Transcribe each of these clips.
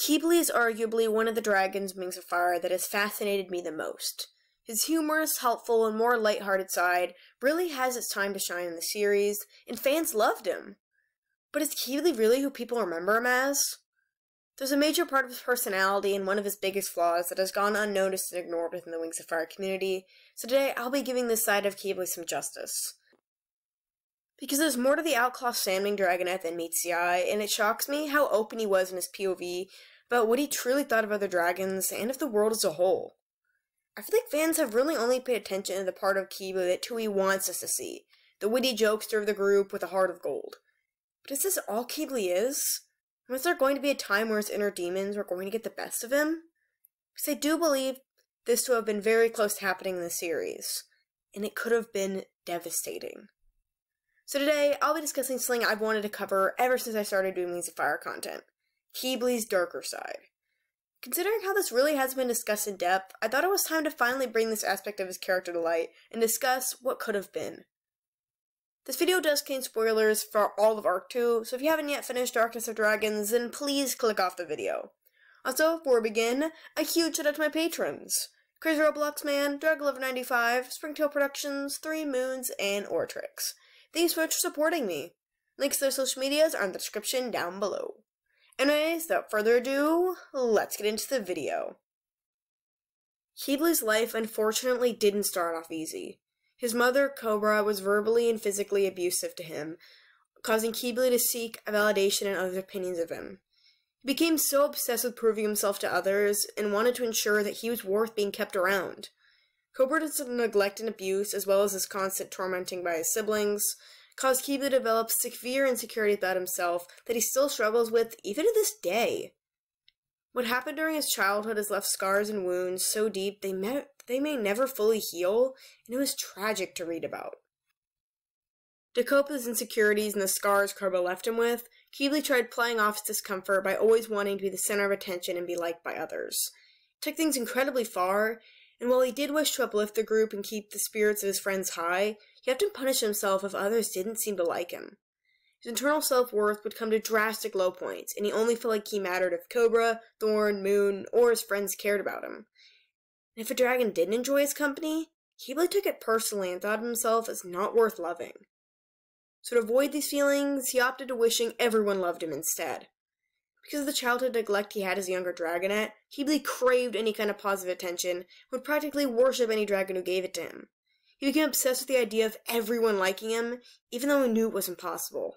Qibli is arguably one of the dragons Wings of Fire that has fascinated me the most. His humorous, helpful, and more lighthearted side really has its time to shine in the series, and fans loved him. But is Qibli really who people remember him as? There's a major part of his personality and one of his biggest flaws that has gone unnoticed and ignored within the Wings of Fire community, so today I'll be giving this side of Qibli some justice. Because there's more to the outclaw Sandwing Dragonette than meets the eye, and it shocks me how open he was in his POV about what he truly thought of other dragons and of the world as a whole. I feel like fans have really only paid attention to the part of Qibli that Tui wants us to see, the witty jokester of the group with a heart of gold. But is this all Qibli is? Was there going to be a time where his inner demons were going to get the best of him? Because I do believe this to have been very close to happening in the series, and it could have been devastating. So today, I'll be discussing something I've wanted to cover ever since I started doing Wings of Fire content, Qibli's darker side. Considering how this really has been discussed in depth, I thought it was time to finally bring this aspect of his character to light and discuss what could have been. This video does contain spoilers for all of Arc 2, so if you haven't yet finished Darkness of Dragons, then please click off the video. Also, before we begin, a huge shout out to my patrons. Crazy Roblox Man, Dragolover95, Springtail Productions, Three Moons, and Oretrix. Thanks for supporting me. Links to their social medias are in the description down below. Anyways, without further ado, let's get into the video. Qibli's life unfortunately didn't start off easy. His mother, Cobra, was verbally and physically abusive to him, causing Qibli to seek validation in others' opinions of him. He became so obsessed with proving himself to others and wanted to ensure that he was worth being kept around. Cobra's neglect and abuse, as well as his constant tormenting by his siblings, caused Qibli to develop severe insecurity about himself that he still struggles with even to this day. What happened during his childhood has left scars and wounds so deep they may, they may never fully heal, and it was tragic to read about. To cope with his insecurities and the scars Cobra left him with, Qibli tried playing off his discomfort by always wanting to be the center of attention and be liked by others. He took things incredibly far, and while he did wish to uplift the group and keep the spirits of his friends high, he often punished himself if others didn't seem to like him. His internal self worth would come to drastic low points, and he only felt like he mattered if Cobra, Thorn, Moon, or his friends cared about him. And if a dragon didn't enjoy his company, Qibli took it personally and thought of himself as not worth loving. So to avoid these feelings, he opted to wishing everyone loved him instead. Because of the childhood neglect he had as a younger dragonette, Qibli craved any kind of positive attention would practically worship any dragon who gave it to him. He became obsessed with the idea of everyone liking him, even though he knew it was impossible.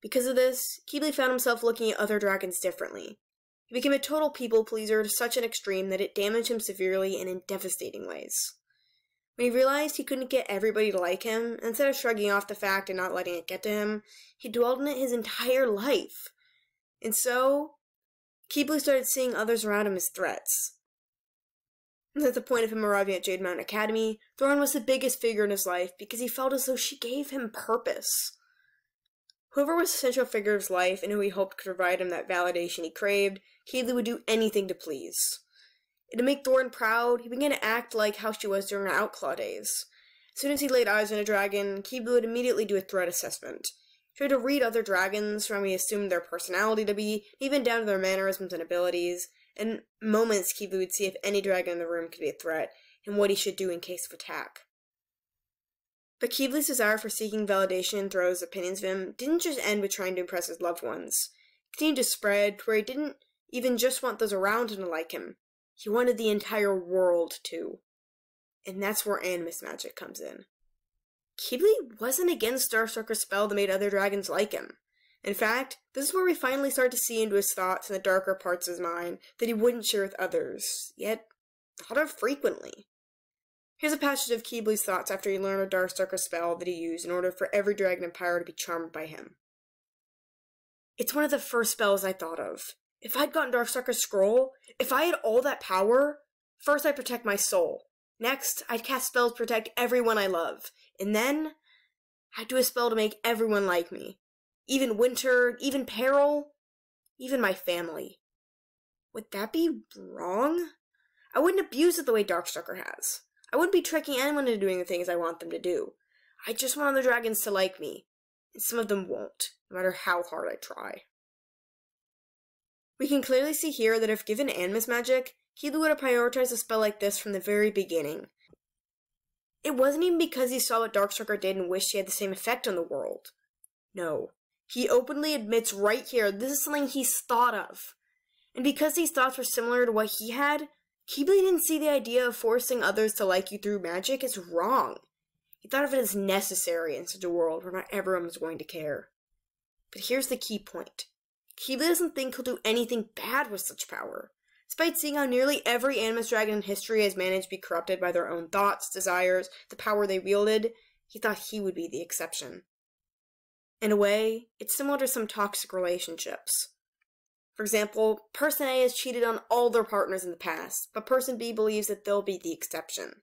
Because of this, Qibli found himself looking at other dragons differently. He became a total people pleaser to such an extreme that it damaged him severely and in devastating ways. When he realized he couldn't get everybody to like him, instead of shrugging off the fact and not letting it get to him, he dwelled on it his entire life. And so, Qibli started seeing others around him as threats. At the point of him arriving at Jade Mountain Academy, Thorn was the biggest figure in his life because he felt as though she gave him purpose. Whoever was the central figure of his life and who he hoped could provide him that validation he craved, Qibli would do anything to please. And to make Thorn proud, he began to act like how she was during her Outclaw days. As soon as he laid eyes on a dragon, Qibli would immediately do a threat assessment. Tried to read other dragons from he assumed their personality to be, even down to their mannerisms and abilities. In moments, Qibli would see if any dragon in the room could be a threat, and what he should do in case of attack. But Qibli's desire for seeking validation through his opinions of him didn't just end with trying to impress his loved ones. It continued to spread to where he didn't even just want those around him to like him. He wanted the entire world to. And that's where Animus magic comes in. Qibli wasn't against Darkstalker's spell that made other dragons like him. In fact, this is where we finally start to see into his thoughts and the darker parts of his mind that he wouldn't share with others, yet thought of frequently. Here's a passage of Qibli's thoughts after he learned a Darkstalker spell that he used in order for every dragon and pyro to be charmed by him. It's one of the first spells I thought of. If I'd gotten Darkstalker's scroll, if I had all that power, first I'd protect my soul. Next, I'd cast spells to protect everyone I love. And then, I'd do a spell to make everyone like me. Even Winter, even Peril, even my family. Would that be wrong? I wouldn't abuse it the way Darkstalker has. I wouldn't be tricking anyone into doing the things I want them to do. I just want other dragons to like me. And some of them won't, no matter how hard I try. We can clearly see here that if given Animus magic, Qibli would have prioritized a spell like this from the very beginning. It wasn't even because he saw what Darkstalker did and wished he had the same effect on the world. No. He openly admits right here this is something he's thought of. And because these thoughts were similar to what he had, Qibli didn't see the idea of forcing others to like you through magic as wrong. He thought of it as necessary in such a world where not everyone was going to care. But here's the key point. Qibli doesn't think he'll do anything bad with such power. Despite seeing how nearly every Animus dragon in history has managed to be corrupted by their own thoughts, desires, the power they wielded, he thought he would be the exception. In a way, it's similar to some toxic relationships. For example, Person A has cheated on all their partners in the past, but Person B believes that they'll be the exception.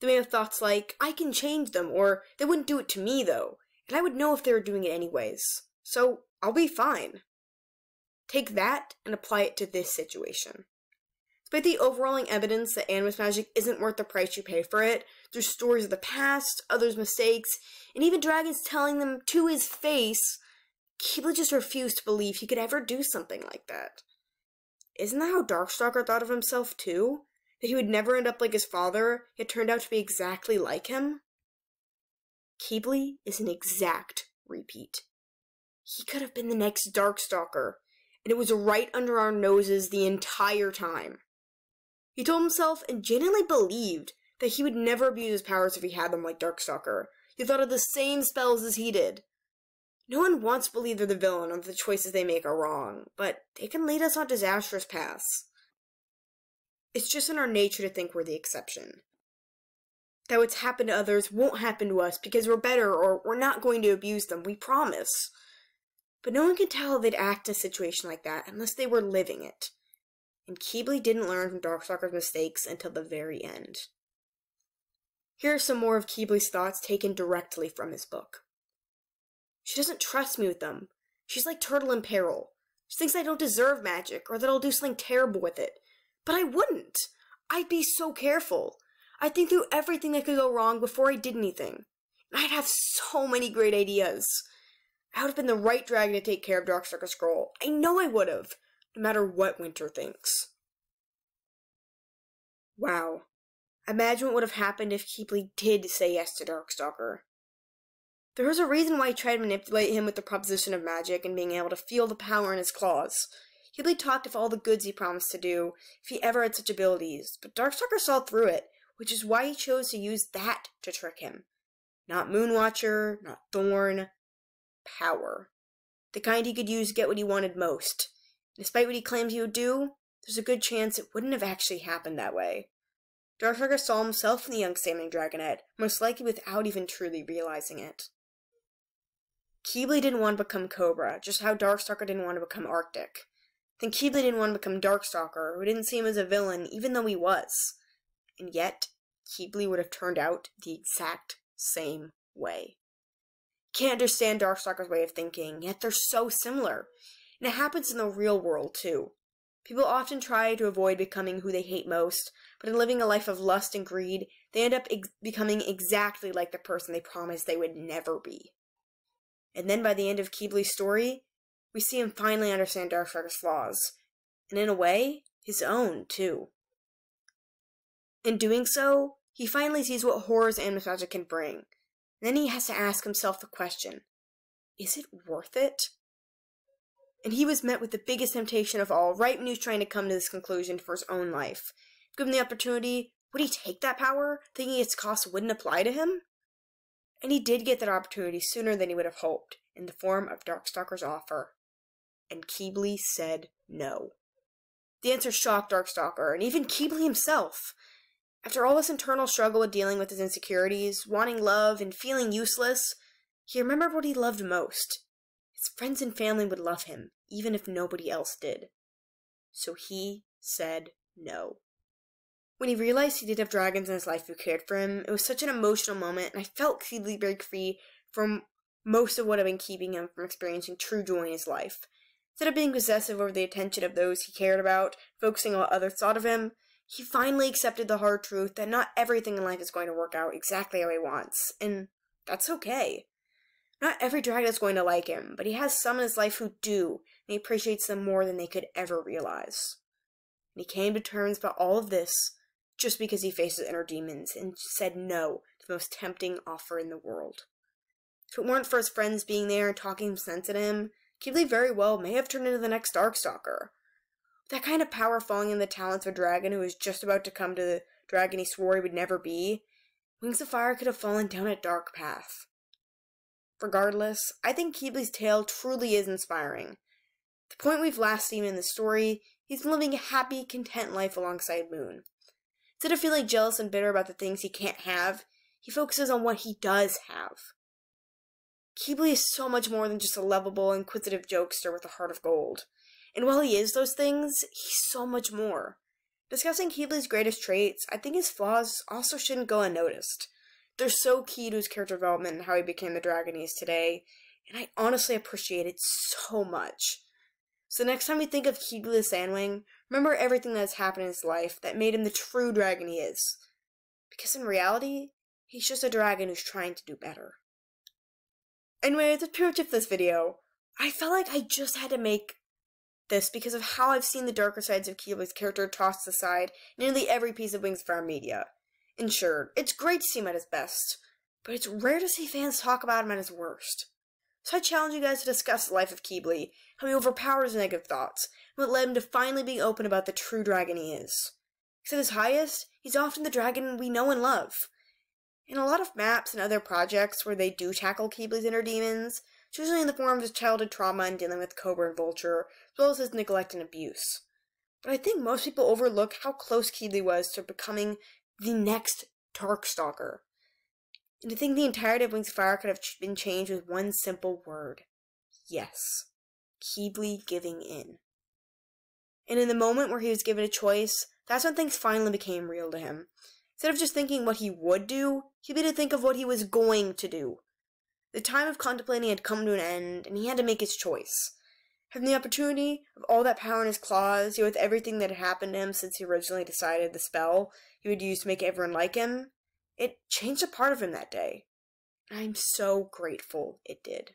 They may have thoughts like, I can change them, or they wouldn't do it to me though, and I would know if they were doing it anyways, so I'll be fine. Take that and apply it to this situation. Despite the overwhelming evidence that Animus magic isn't worth the price you pay for it, through stories of the past, others' mistakes, and even dragons telling them to his face, Qibli just refused to believe he could ever do something like that. Isn't that how Darkstalker thought of himself too? That he would never end up like his father, yet turned out to be exactly like him? Qibli is an exact repeat. He could have been the next Darkstalker, and it was right under our noses the entire time. He told himself and genuinely believed that he would never abuse his powers if he had them like Darkstalker. He thought of the same spells as he did. No one wants to believe they're the villain or the choices they make are wrong, but they can lead us on disastrous paths. It's just in our nature to think we're the exception. That what's happened to others won't happen to us because we're better or we're not going to abuse them, we promise. But no one can tell they'd act in a situation like that unless they were living it. And Qibli didn't learn from Darkstalker's mistakes until the very end. Here are some more of Qibli's thoughts taken directly from his book. She doesn't trust me with them. She's like Turtle in Peril. She thinks I don't deserve magic or that I'll do something terrible with it. But I wouldn't. I'd be so careful. I'd think through everything that could go wrong before I did anything. And I'd have so many great ideas. I would have been the right dragon to take care of Darkstalker Scroll. I know I would have, no matter what Winter thinks. Wow. Imagine what would have happened if Qibli did say yes to Darkstalker. There was a reason why he tried to manipulate him with the proposition of magic and being able to feel the power in his claws. Qibli talked of all the goods he promised to do if he ever had such abilities, but Darkstalker saw through it, which is why he chose to use that to trick him. Not Moonwatcher, not Thorn, power. The kind he could use to get what he wanted most. Despite what he claims he would do, there's a good chance it wouldn't have actually happened that way. Darkstalker saw himself in the young salmon dragonet, most likely without even truly realizing it. Qibli didn't want to become Cobra, just how Darkstalker didn't want to become Arctic. Then Qibli didn't want to become Darkstalker, who didn't see him as a villain, even though he was. And yet, Qibli would have turned out the exact same way can't understand Darkstalker's way of thinking, yet they're so similar. And it happens in the real world, too. People often try to avoid becoming who they hate most, but in living a life of lust and greed, they end up ex- becoming exactly like the person they promised they would never be. And then by the end of Qibli's story, we see him finally understand Darkstalker's flaws, and in a way, his own, too. In doing so, he finally sees what horrors Animus magic can bring, then he has to ask himself the question is it worth it? And he was met with the biggest temptation of all right when he was trying to come to this conclusion for his own life. Given the opportunity, would he take that power, thinking its cost wouldn't apply to him? And he did get that opportunity sooner than he would have hoped, in the form of Darkstalker's offer. And Qibli said no. The answer shocked Darkstalker, and even Qibli himself. After all this internal struggle with dealing with his insecurities, wanting love, and feeling useless, he remembered what he loved most. His friends and family would love him, even if nobody else did. So he said no. When he realized he did have dragons in his life who cared for him, it was such an emotional moment, and I felt Qibli break free from most of what had been keeping him from experiencing true joy in his life. Instead of being possessive over the attention of those he cared about, focusing on what others thought of him, he finally accepted the hard truth that not everything in life is going to work out exactly how he wants, and that's okay. Not every dragon is going to like him, but he has some in his life who do, and he appreciates them more than they could ever realize. And he came to terms about all of this just because he faces inner demons and said no to the most tempting offer in the world. If it weren't for his friends being there and talking sense at him, Qibli very well may have turned into the next Darkstalker. With That kind of power falling in the talents of a dragon who was just about to come to the dragon he swore he would never be, Wings of Fire could have fallen down a dark path. Regardless, I think Qibli's tale truly is inspiring. The point we've last seen in the story, he's been living a happy, content life alongside Moon. Instead of feeling jealous and bitter about the things he can't have, he focuses on what he does have. Qibli is so much more than just a lovable, inquisitive jokester with a heart of gold. And while he is those things, he's so much more. Discussing Qibli's greatest traits, I think his flaws also shouldn't go unnoticed. They're so key to his character development and how he became the dragon he is today, and I honestly appreciate it so much. So next time you think of Qibli the Sandwing, remember everything that has happened in his life that made him the true dragon he is. Because in reality, he's just a dragon who's trying to do better. Anyway, that's pretty much it for this video. I felt like I just had to make this because of how I've seen the darker sides of Qibli's character tossed aside nearly every piece of Wings of Fire media. And sure, it's great to see him at his best, but it's rare to see fans talk about him at his worst. So I challenge you guys to discuss the life of Qibli, how he overpowers negative thoughts, and what led him to finally being open about the true dragon he is. Because at his highest, he's often the dragon we know and love. In a lot of maps and other projects where they do tackle Qibli's inner demons, it's usually in the form of his childhood trauma and dealing with Cobra and Vulture, as well as his neglect and abuse. But I think most people overlook how close Qibli was to becoming the next Darkstalker. And to think the entirety of Wings of Fire could have been changed with one simple word. Yes. Qibli giving in. And in the moment where he was given a choice, that's when things finally became real to him. Instead of just thinking what he would do, he began to think of what he was going to do. The time of contemplating had come to an end, and he had to make his choice. Having the opportunity of all that power in his claws, yet with everything that had happened to him since he originally decided the spell he would use to make everyone like him, it changed a part of him that day. I'm so grateful it did.